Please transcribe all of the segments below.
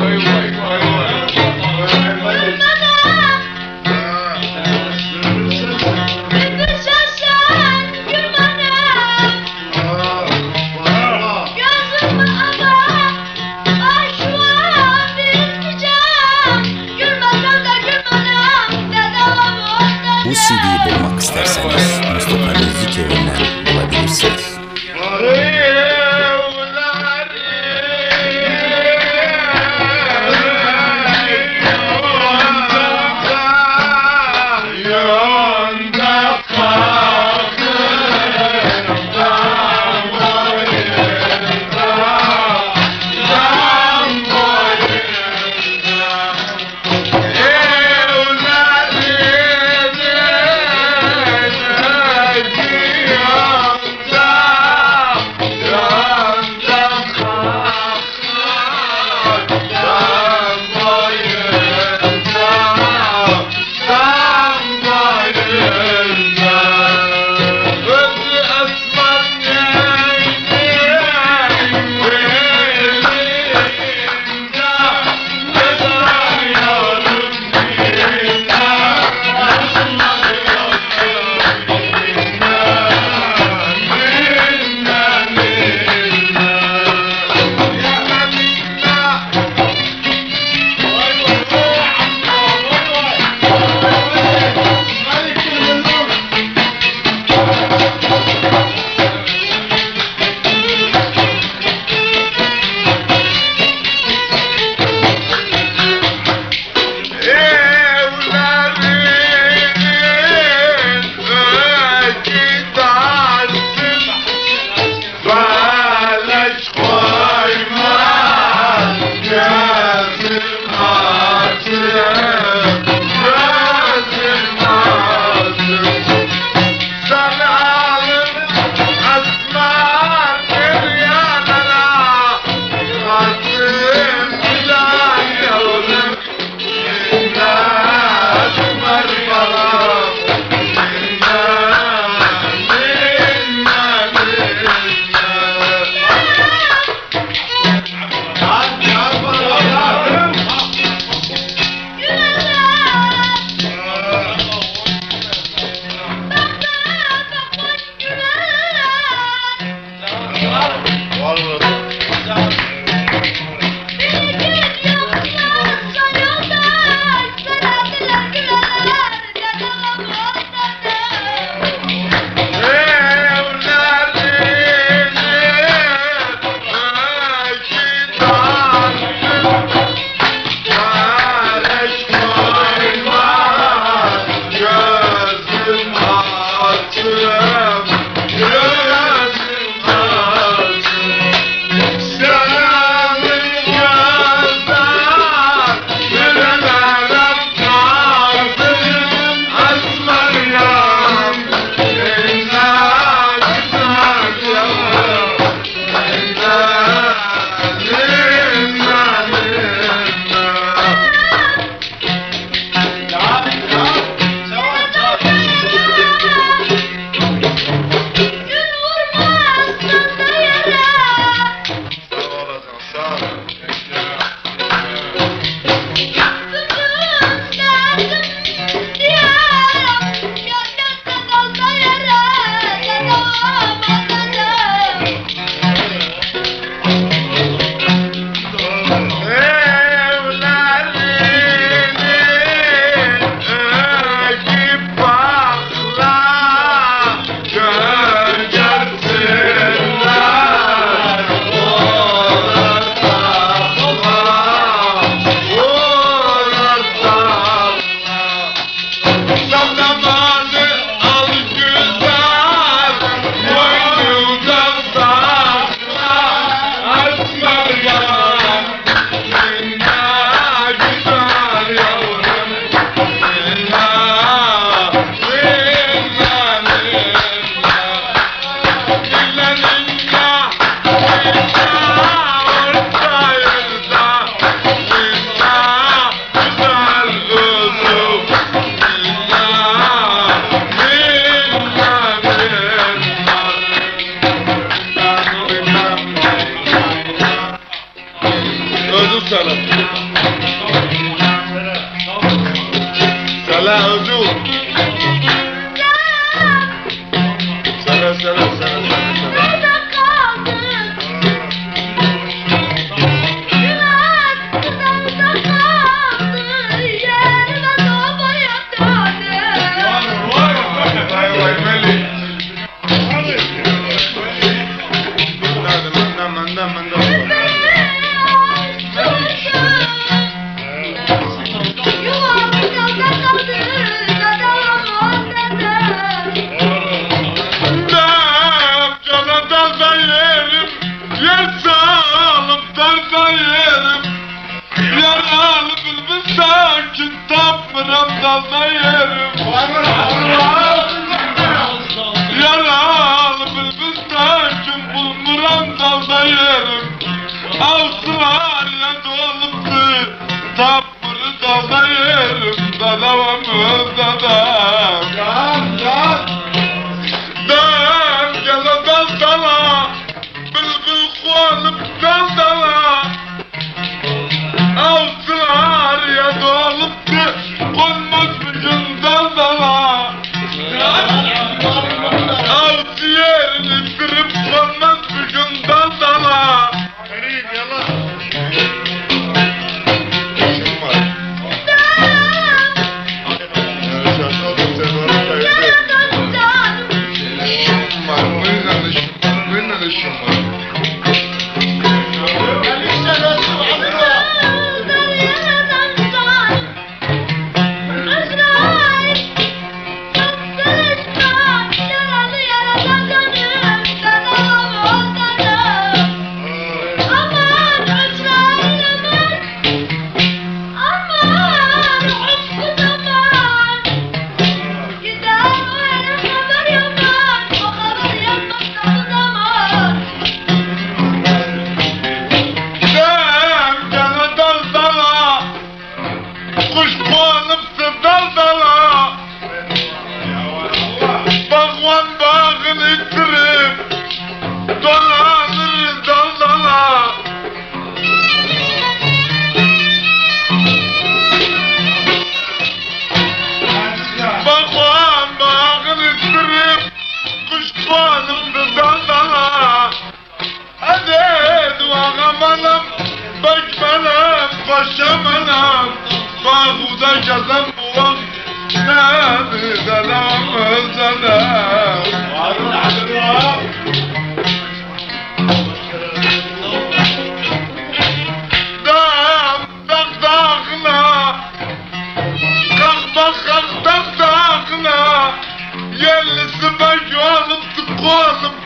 very well. Avsuvarla doldu Tapırı da da yerim da davamızda da جذب وقت نبي سلام سلام وعرض على الوقت يا اللي سبج وقت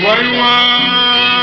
Why, why?